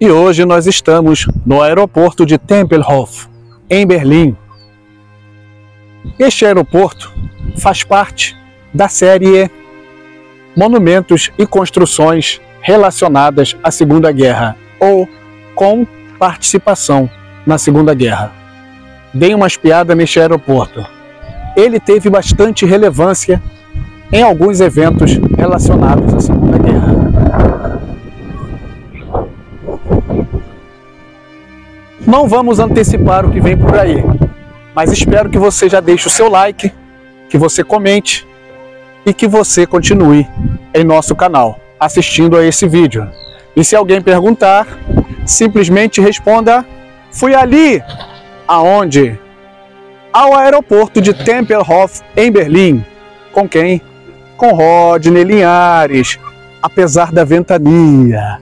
E hoje nós estamos no aeroporto de Tempelhof, em Berlim. Este aeroporto faz parte da série Monumentos e Construções relacionadas à Segunda Guerra ou com participação na Segunda Guerra. Dei uma espiada neste aeroporto. Ele teve bastante relevância em alguns eventos relacionados à Segunda Guerra. Não vamos antecipar o que vem por aí, mas espero que você já deixe o seu like, que você comente e que você continue em nosso canal assistindo a esse vídeo. E se alguém perguntar, simplesmente responda: fui ali, aonde? Ao aeroporto de Tempelhof em Berlim. Com quem? Com Rodney Linhares, apesar da ventania.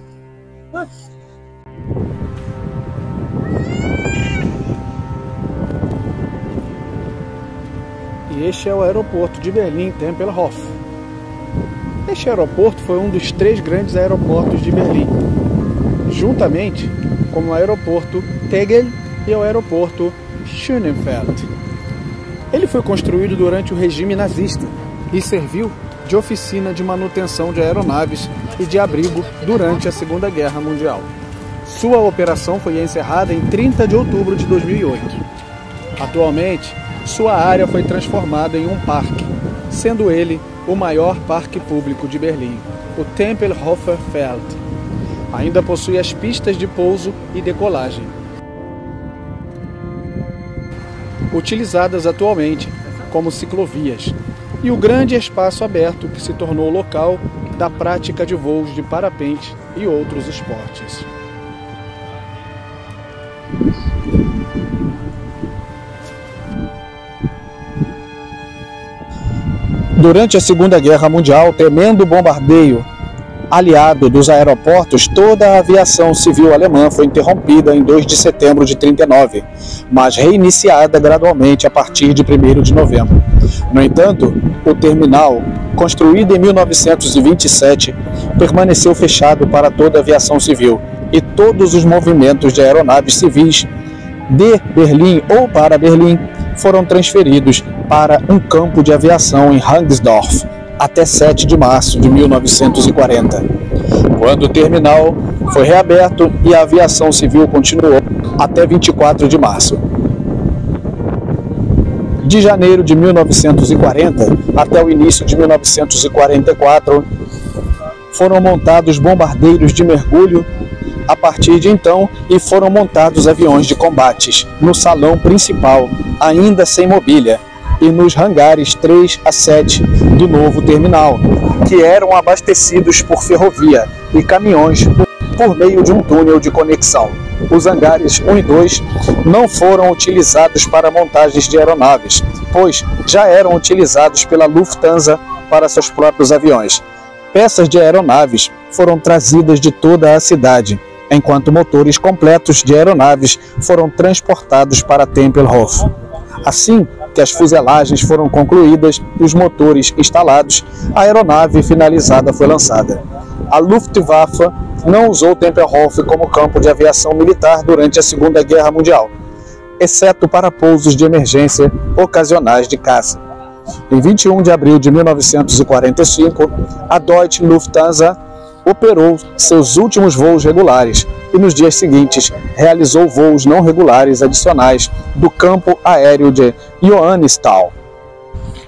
Este é o aeroporto de Berlim, Tempelhof. Este aeroporto foi um dos três grandes aeroportos de Berlim, juntamente com o aeroporto Tegel e o aeroporto Schönefeld. Ele foi construído durante o regime nazista e serviu de oficina de manutenção de aeronaves e de abrigo durante a Segunda Guerra Mundial. Sua operação foi encerrada em 30 de outubro de 2008. Atualmente, sua área foi transformada em um parque, sendo ele o maior parque público de Berlim, o Tempelhofer Feld. Ainda possui as pistas de pouso e decolagem. Utilizadas atualmente como ciclovias, e o grande espaço aberto que se tornou local da prática de voos de parapente e outros esportes. Durante a Segunda Guerra Mundial, temendo bombardeio aliado dos aeroportos, toda a aviação civil alemã foi interrompida em 2 de setembro de 39, mas reiniciada gradualmente a partir de 1 de novembro. No entanto, o terminal, construído em 1927, permaneceu fechado para toda a aviação civil e todos os movimentos de aeronaves civis de Berlim ou para Berlim foram transferidos para um campo de aviação em Rangsdorf até 7 de março de 1940, quando o terminal foi reaberto e a aviação civil continuou até 24 de março. De janeiro de 1940 até o início de 1944, foram montados bombardeiros de mergulho a partir de então e foram montados aviões de combates no salão principal, ainda sem mobília, e nos hangares 3 a 7 do novo terminal, que eram abastecidos por ferrovia e caminhões por meio de um túnel de conexão. Os hangares 1 e 2 não foram utilizados para montagens de aeronaves, pois já eram utilizados pela Lufthansa para seus próprios aviões. Peças de aeronaves foram trazidas de toda a cidade, enquanto motores completos de aeronaves foram transportados para Tempelhof. Assim, que as fuselagens foram concluídas e os motores instalados, a aeronave finalizada foi lançada. A Luftwaffe não usou Tempelhof como campo de aviação militar durante a Segunda Guerra Mundial, exceto para pousos de emergência ocasionais de caça. Em 21 de abril de 1945, a Deutsche Lufthansa operou seus últimos voos regulares e nos dias seguintes realizou voos não regulares adicionais do campo aéreo de Johannisthal,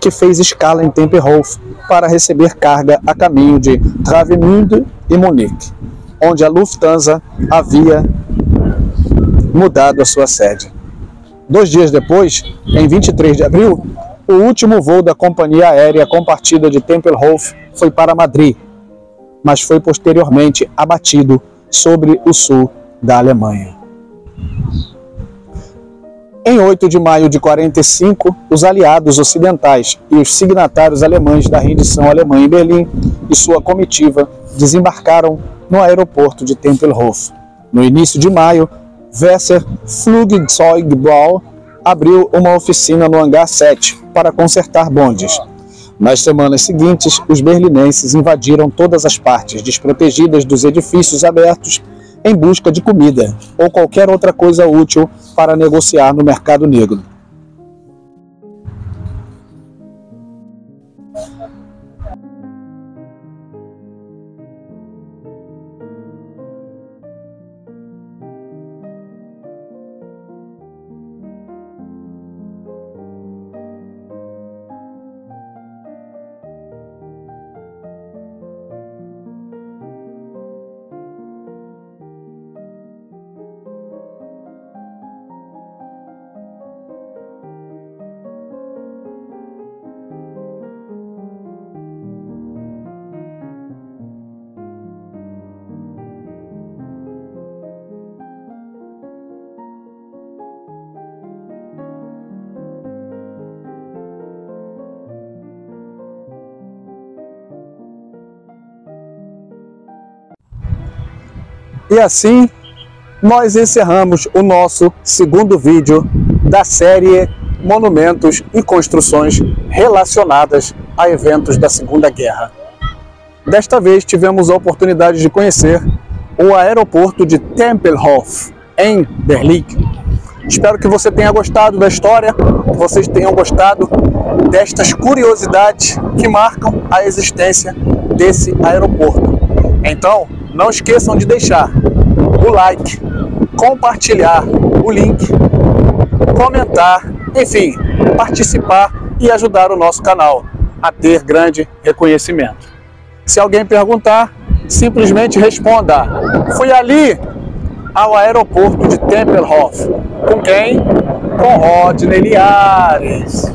que fez escala em Tempelhof para receber carga a caminho de Travemünde e Munique, onde a Lufthansa havia mudado a sua sede. Dois dias depois, em 23 de abril, o último voo da companhia aérea compartida de Tempelhof foi para Madrid, mas foi posteriormente abatido sobre o sul da Alemanha. Em 8 de maio de 45, os aliados ocidentais e os signatários alemães da rendição alemã em Berlim e sua comitiva desembarcaram no aeroporto de Tempelhof. No início de maio, Wesser Flugzeugbau abriu uma oficina no hangar 7 para consertar bondes. Nas semanas seguintes, os berlinenses invadiram todas as partes desprotegidas dos edifícios abertos em busca de comida ou qualquer outra coisa útil para negociar no mercado negro. E assim nós encerramos o nosso segundo vídeo da série Monumentos e Construções relacionadas a eventos da Segunda Guerra. Desta vez tivemos a oportunidade de conhecer o aeroporto de Tempelhof, em Berlim. Espero que você tenha gostado da história, que vocês tenham gostado destas curiosidades que marcam a existência desse aeroporto. Então, não esqueçam de deixar o like, compartilhar o link, comentar, enfim, participar e ajudar o nosso canal a ter grande reconhecimento. Se alguém perguntar, simplesmente responda: fui ali ao aeroporto de Tempelhof. Com quem? Com Rodney Liares.